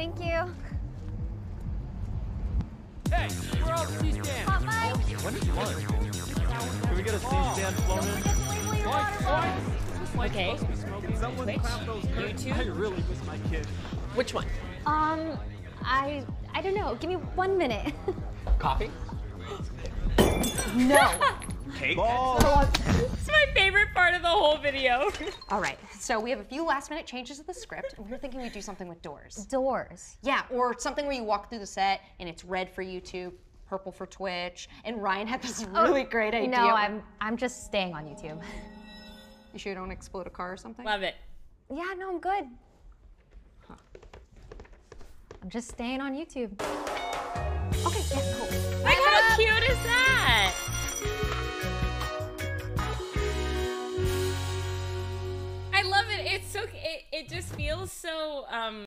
Thank you. Hey, we're all C-stand. Hot mic. When did? Can we get a C-stand flown in? Okay. Someone Which? clap those curtains. two? I really miss my kid. Which one? Um, I I don't know. Give me one minute. Coffee? no. Cake? It's my favorite part of the whole video. All right, so we have a few last minute changes to the script, and we were thinking we'd do something with doors. Doors. Yeah, or something where you walk through the set and it's red for YouTube, purple for Twitch, and Ryan had this oh, really great idea. No, I'm I'm just staying on YouTube. You sure you don't explode a car or something? Love it. Yeah, no, I'm good. I'm just staying on YouTube. Okay, yeah, cool. It's so. It, it just feels so. Um,